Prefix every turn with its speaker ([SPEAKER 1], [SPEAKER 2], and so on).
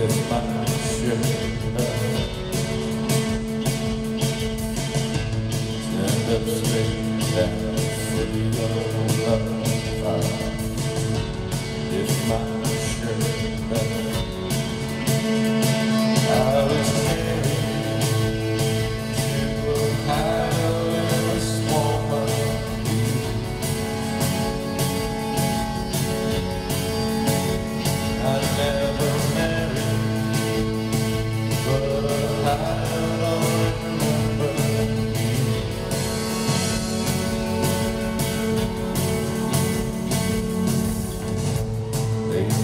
[SPEAKER 1] this fucking Stand up straight and free of love. It's my